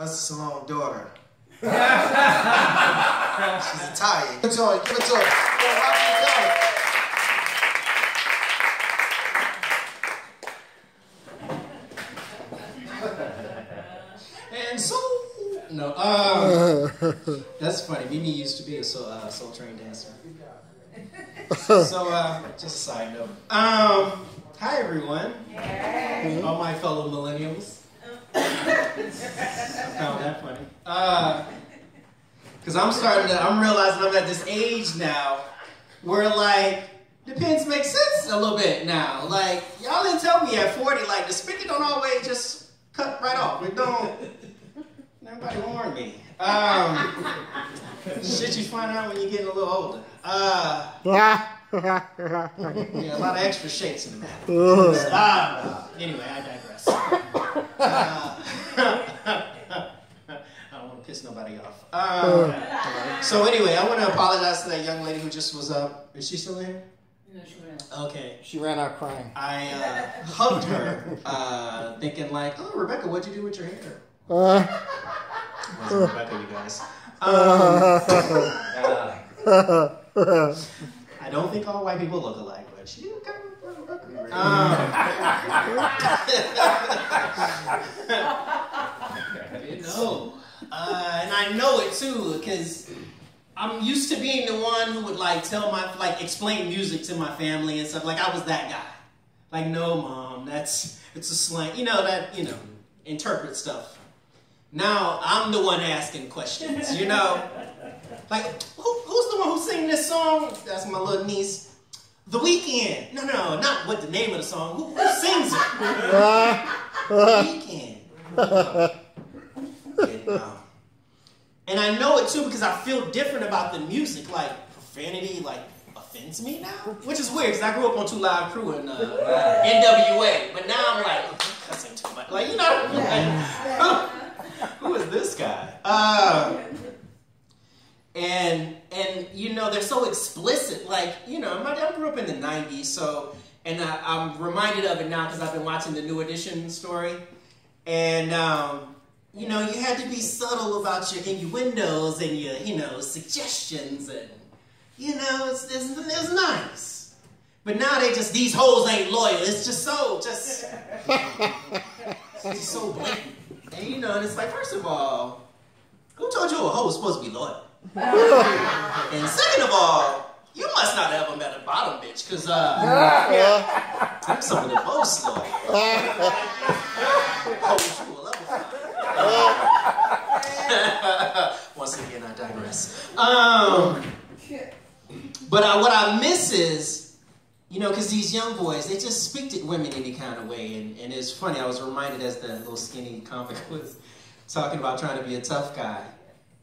Buster Salone daughter. She's Italian. Give it to her. Give it to her. Yo, Rocky, And so, no, um, that's funny. Mimi used to be a soul, uh, soul train dancer. So, uh, just a side note. Um, hi everyone, all my fellow millennials. I found that funny. Uh, cause I'm starting to, I'm realizing I'm at this age now where like the pins make sense a little bit now. Like y'all didn't tell me at 40, like the spigot don't always just cut right off. It don't. Nobody warned me. Um, shit you find out when you're getting a little older. Uh, yeah, a lot of extra shakes in the matter. Uh, anyway, I digress. Uh, I don't want to piss nobody off. Um, so anyway, I want to apologize to that young lady who just was up. Is she still here? Okay. She ran out crying. I uh, hugged her, uh, thinking like, "Oh, Rebecca, what'd you do with your hair?" Uh, It wasn't Rebecca, you guys. Um, I don't think all white people look alike, but she kind of. Um, you know, uh, and I know it too because I'm used to being the one who would like tell my like explain music to my family and stuff. Like I was that guy. Like, no, mom, that's it's a slang. You know that you know interpret stuff. Now I'm the one asking questions. You know, like who, who's the one who sing this song? That's my little niece. The Weeknd. No, no, not what the name of the song. Who, who sings it? the Weeknd. And, um, and I know it too because I feel different about the music. Like profanity, like offends me now, which is weird because I grew up on Two Live Crew and uh, NWA, but now I'm like cussing too much. Like you know, like, who is this guy? Uh, and and you know they're so explicit. Like you know, my dad grew up in the '90s, so and I, I'm reminded of it now because I've been watching the New Edition story, and um, you know you had to be subtle about your innuendos and your you know suggestions and you know it's it's, it's nice. But now they just these hoes ain't loyal. It's just so just, it's just so blatant. And you know, and it's like first of all, who told you a hoe was supposed to be loyal? and second of all, you must not have ever met a bottom bitch, because uh, I'm some of the most loyal. Hoes you will ever find. Again, I digress. Um, but uh, what I miss is, you know, because these young boys, they just speak to women any kind of way. And, and it's funny, I was reminded as the little skinny comic was talking about trying to be a tough guy.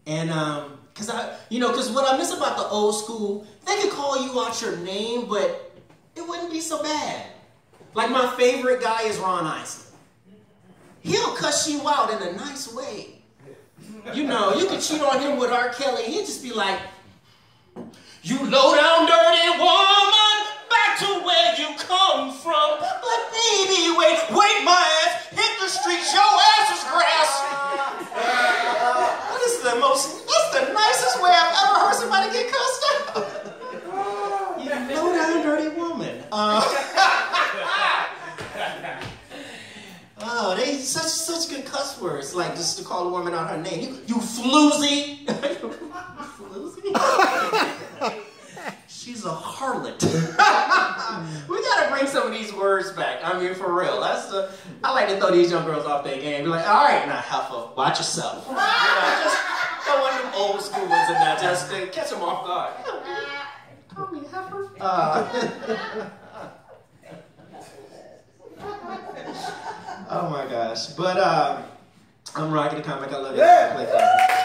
And, um, cause I, you know, cause what I miss about the old school, they could call you out your name, but it wouldn't be so bad. Like my favorite guy is Ron Isley. He'll cuss you out in a nice way. You know, you could cheat on him with R. Kelly, he'd just be like, you low down dirty woman, back to where you come from. But baby, wait, wait, my ass hit the streets, your ass is grass. This is the most, that's the nicest way I've ever heard somebody get cussed out. You low down dirty woman. Uh, oh, they such such good cuss words, like just to call a woman out her name. You, you floozy. floozy. She's a harlot. we gotta bring some of these words back. I mean, for real. That's the. I like to throw these young girls off their game. Be like, all right, now heifer, watch yourself. You know, just throw one of them old school ones in there, just to catch them off guard. Call me heifer. Uh, oh my gosh. But uh, I'm Rocky the comic. I love it. Yeah.